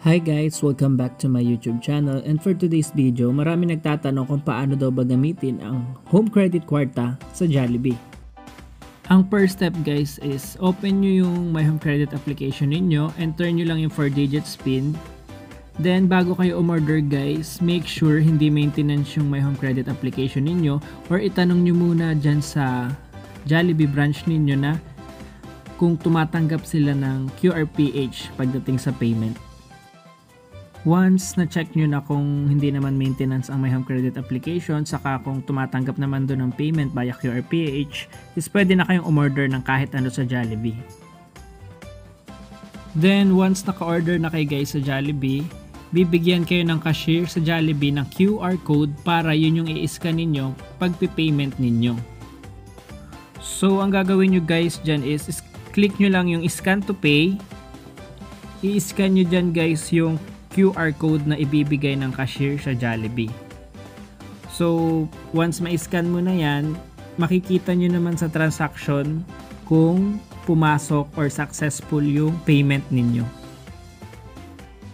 Hi guys! Welcome back to my YouTube channel and for today's video, marami nagtatanong kung paano daw ba gamitin ang home credit kwarta sa Jollibee. Ang first step guys is open nyo yung my home credit application ninyo, enter nyo lang yung 4 digits pin. Then bago kayo umorder guys, make sure hindi maintenance yung my home credit application ninyo or itanong nyo muna dyan sa Jollibee branch ninyo na kung tumatanggap sila ng QRPH pagdating sa payment. Once na-check nyo na kung hindi naman maintenance ang My Home Credit application, saka kung tumatanggap naman doon ng payment via QRPH, is pwede na kayong umorder ng kahit ano sa Jollibee. Then, once naka-order na kayo guys sa Jollibee, bibigyan kayo ng cashier sa Jollibee ng QR code para yun yung i-scan ninyo pag payment ninyo. So, ang gagawin nyo guys dyan is, is click nyo lang yung scan to pay, i-scan nyo dyan guys yung QR code na ibibigay ng cashier sa Jollibee. So, once ma-scan mo na yan, makikita nyo naman sa transaction kung pumasok or successful yung payment ninyo.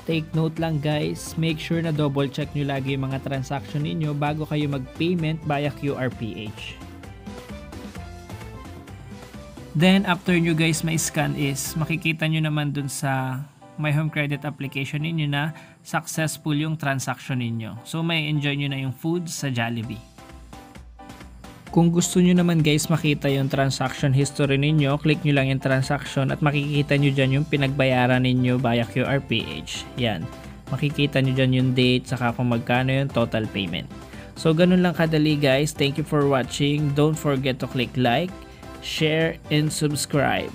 Take note lang guys, make sure na double check nyo lagi yung mga transaction ninyo bago kayo mag-payment via QRPH. Then after nyo guys ma-scan is makikita nyo naman dun sa my home credit application ninyo na successful yung transaction ninyo. So may enjoy nyo na yung food sa Jollibee. Kung gusto nyo naman guys makita yung transaction history ninyo, click nyo lang yung transaction at makikita nyo dyan yung pinagbayaran ninyo via QRPH. Yan. Makikita nyo dyan yung date saka kung magkano yung total payment. So ganun lang kadali guys. Thank you for watching. Don't forget to click like, share, and subscribe.